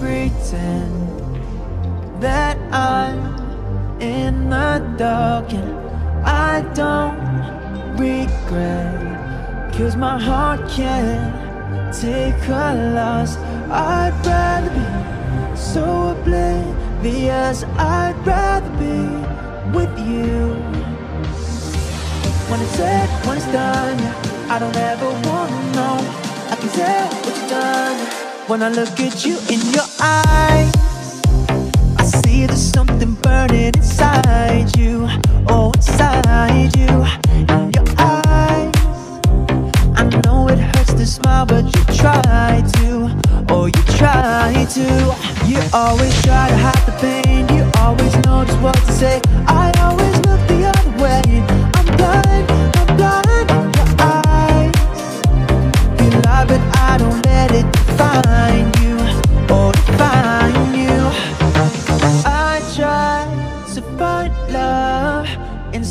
pretend that I'm in the dark and I don't regret Cause my heart can't take a loss. I'd rather be so oblivious. I'd rather be with you. When it's said, when it's done, I don't ever wanna know. I can tell When I look at you in your eyes I see there's something burning inside you. Oh, inside you. In your eyes I know it hurts to smile but you try to. Oh, you try to. You always try to hide the pain. You always know just what to say. I always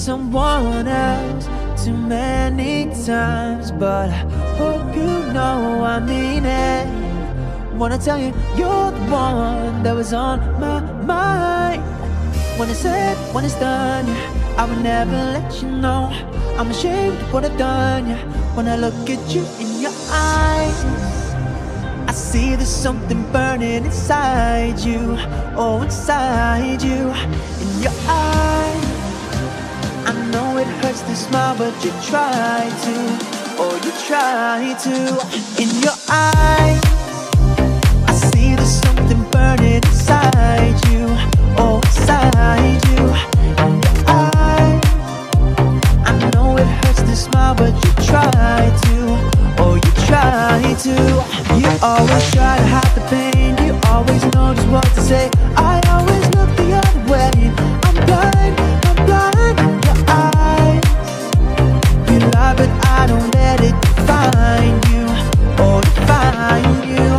someone else too many times But I hope you know I mean it. Wanna tell you, you're the one that was on my mind. When it's said, when it's done, yeah, I will never let you know. I'm ashamed of what I've done, yeah When I look at you in your eyes I see there's something burning inside you Oh, inside you In your eyes it hurts to smile, but you try to. Oh, you try to. In your eyes, I see there's something burning inside you. Oh, inside you. In your eyes, I know it hurts to smile, but you try to. Oh, you try to. You always try to hide the pain. You always know just what to say. I always. but I don't let it define you or define you.